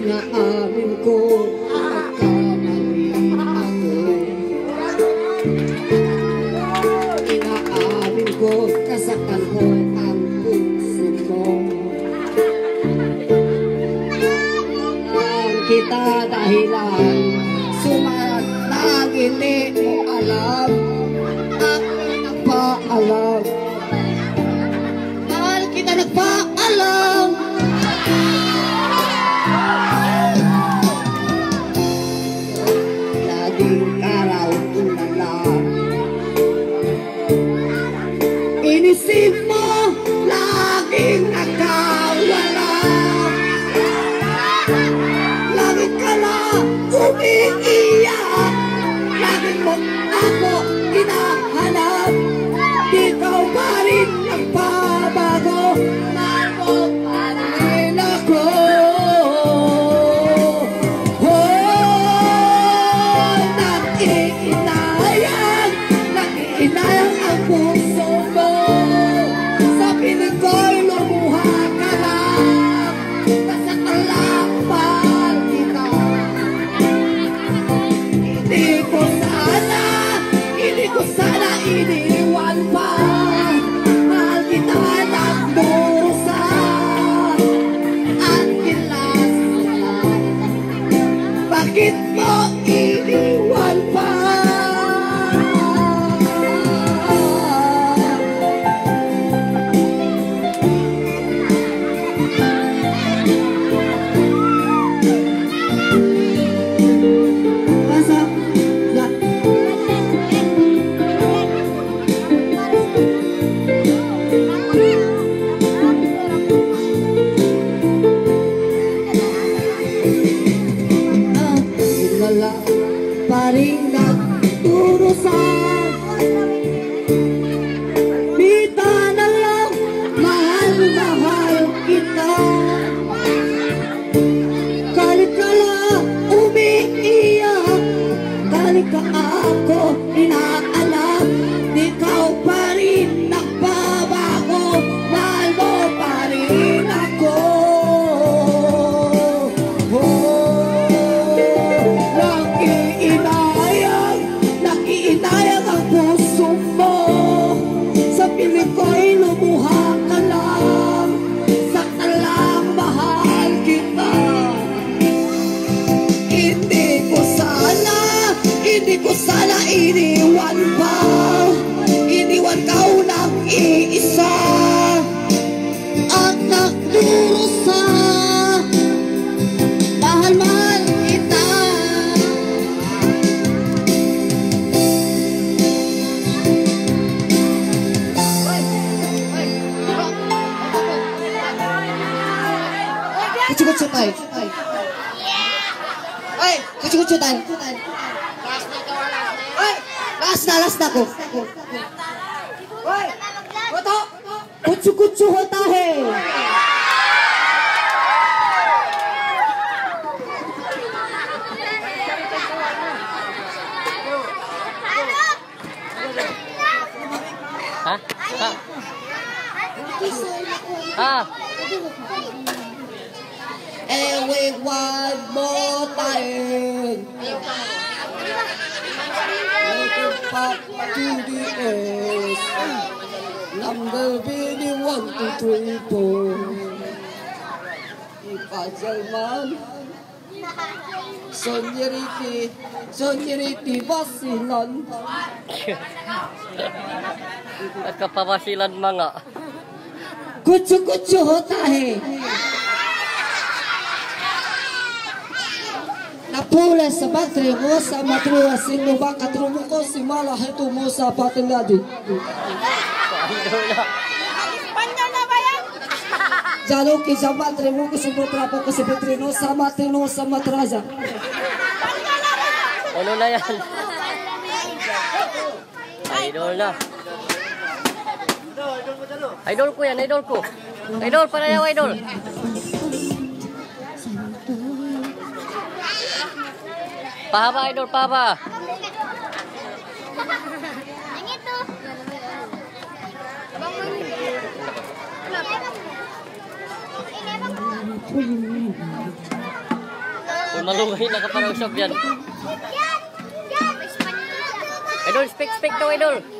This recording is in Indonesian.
inaamin ko. At kamali ko kasaktan ko ang puso kita dahilan sumat na hindi mo alam. Ka ako, hindi ko sana iniwan pa. Iniwan ka ng iisa At nagdurusa Mahal, mahal kita. Kecil-kecil tayo tayo Ay, last na, last na ko kutsu-kutsu hotahe Ha? Ha? Ha? Ewan mo tayo Welcome back to the earth Number really one, two, three, four Ipajalman Sonyeriti Sonyeriti basilan Nagkapawasilan mga. Kutsu-kutsu hotahe. Napula sa batri mo sa matrua sinubang katrumo ko si malah itu mo sa patiladi Jalo ki sa batri mo ko si putra ko si Petrino sa matino sa matraza Ano na yan? Idol na. Idol ko yan, idol ko. Idol, para yaw, idol. Pahaba, idol, pahaba. Malungay na ka parang shop yan. Idol, speak, speak daw, idol.